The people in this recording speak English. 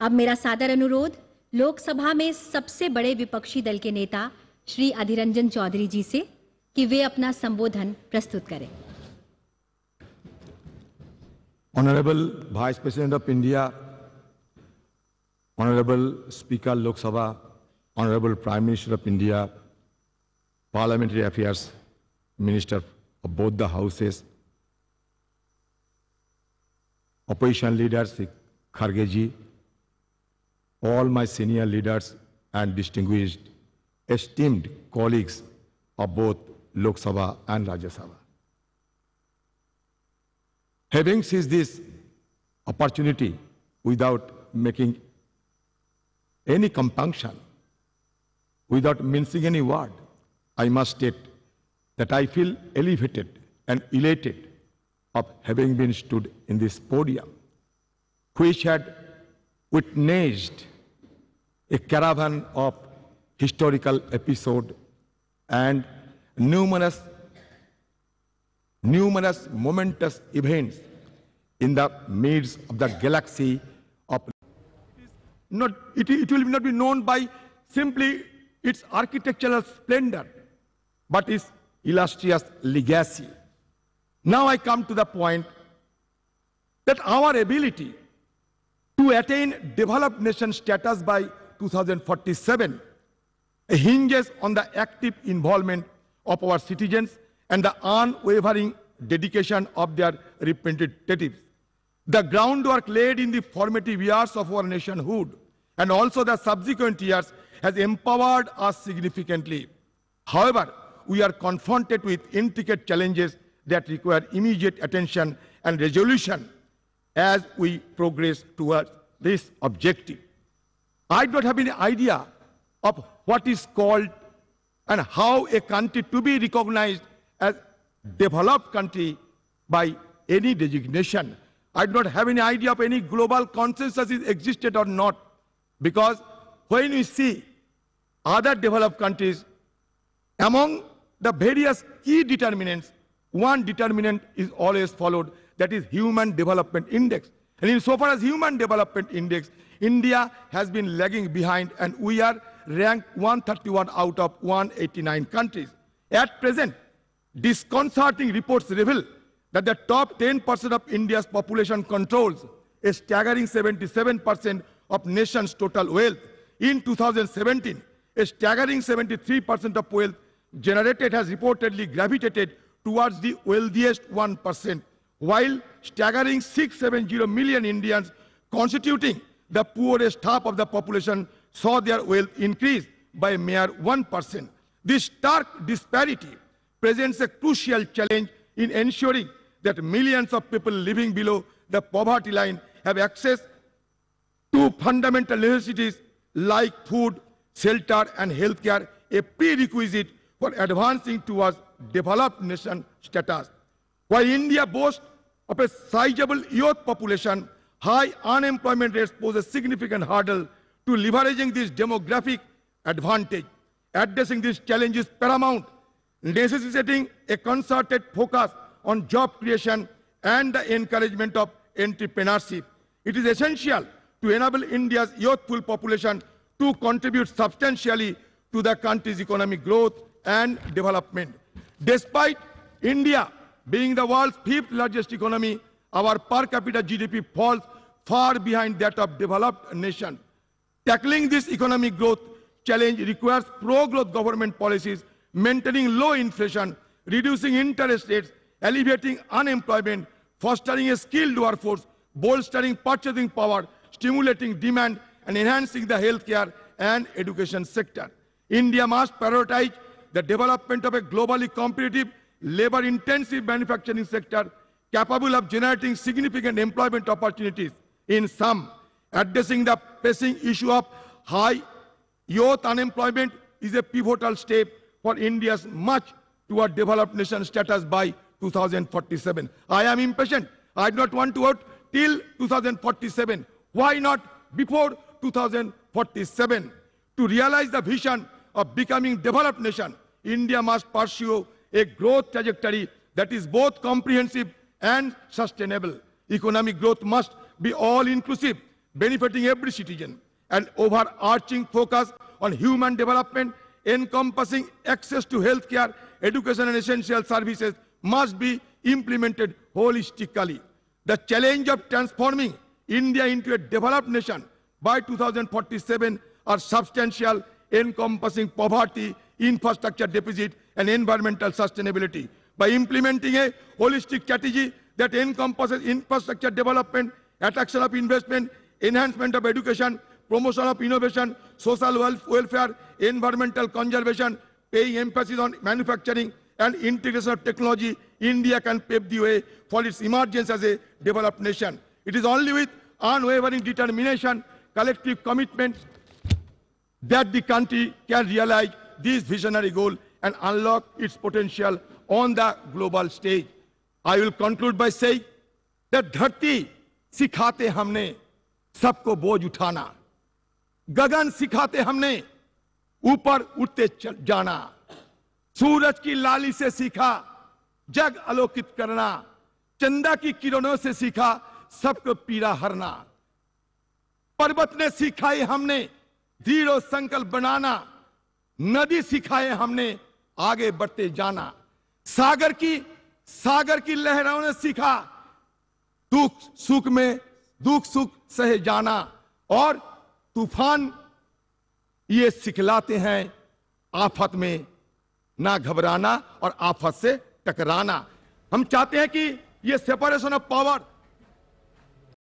अब मेरा सादर अनुरोध, लोकसभा में सबसे बड़े विपक्षी दल के नेता श्री अधिरंजन चौधरी जी से कि वे अपना संबोधन प्रस्तुत करें। Honourable vice president of India honourable speaker Lok Sabha honourable prime minister of India parliamentary affairs minister both the houses opposition leader Shri खड़गे ji all my senior leaders and distinguished, esteemed colleagues of both Lok Sabha and Rajya Sabha. Having seized this opportunity without making any compunction, without mincing any word, I must state that I feel elevated and elated of having been stood in this podium, which had witnessed a caravan of historical episode and numerous numerous momentous events in the midst of the galaxy of not it, it will not be known by simply its architectural splendor but its illustrious legacy. Now i come to the point that our ability to attain developed nation status by 2047 hinges on the active involvement of our citizens and the unwavering dedication of their representatives. The groundwork laid in the formative years of our nationhood and also the subsequent years has empowered us significantly. However, we are confronted with intricate challenges that require immediate attention and resolution as we progress towards this objective. I don't have any idea of what is called and how a country to be recognized as developed country by any designation. I do not have any idea of any global consensus is existed or not. Because when we see other developed countries, among the various key determinants, one determinant is always followed, that is Human Development Index. And insofar as Human Development Index, India has been lagging behind and we are ranked 131 out of 189 countries. At present, disconcerting reports reveal that the top 10% of India's population controls a staggering 77% of nation's total wealth. In 2017, a staggering 73% of wealth generated has reportedly gravitated towards the wealthiest 1%, while staggering 670 million Indians constituting the poorest half of the population saw their wealth increase by mere 1%. This stark disparity presents a crucial challenge in ensuring that millions of people living below the poverty line have access to fundamental necessities like food, shelter, and healthcare, a prerequisite for advancing towards developed nation status. While India boasts of a sizable youth population, high unemployment rates pose a significant hurdle to leveraging this demographic advantage. Addressing this challenge is paramount necessitating a concerted focus on job creation and the encouragement of entrepreneurship. It is essential to enable India's youthful population to contribute substantially to the country's economic growth and development. Despite India being the world's fifth largest economy, our per capita GDP falls far behind that of developed nations. Tackling this economic growth challenge requires pro-growth government policies maintaining low inflation, reducing interest rates, alleviating unemployment, fostering a skilled workforce, bolstering purchasing power, stimulating demand, and enhancing the healthcare and education sector. India must prioritize the development of a globally competitive, labor-intensive manufacturing sector capable of generating significant employment opportunities. In sum, addressing the pressing issue of high youth unemployment is a pivotal step for India's much toward developed nation status by 2047. I am impatient. I do not want to wait till 2047. Why not before 2047? To realize the vision of becoming developed nation, India must pursue a growth trajectory that is both comprehensive and sustainable. Economic growth must be all-inclusive benefiting every citizen. An overarching focus on human development encompassing access to healthcare, education and essential services must be implemented holistically. The challenge of transforming India into a developed nation by 2047 are substantial, encompassing poverty, infrastructure deficit, and environmental sustainability. By implementing a holistic strategy that encompasses infrastructure development, attraction of investment, enhancement of education, promotion of innovation, social welfare, environmental conservation, paying emphasis on manufacturing and integration of technology, India can pave the way for its emergence as a developed nation. It is only with unwavering determination, collective commitment, that the country can realize this visionary goal and unlock its potential on the global stage. I will conclude by saying that धरती सिखाते हमने सबको बोझ उठाना गगन सिखाते हमने ऊपर उठते जाना सूरज की लाली से सीखा जग आलोकित करना चंदा की किरणों से सीखा सबको पीड़ा हरना पर्वत ने सिखाई हमने दृढ़ संकल्प बनाना नदी सिखाए हमने आगे बढ़ते जाना। सागर की सागर की लहरों ने सीखा। दुख सुख में, दुख सुख सहे जाना। और तूफ़ान ये सिखलाते हैं आफत में। ना घबराना और आफत से टकराना। हम चाहते हैं कि ये सेपरेशन ऑफ़ पावर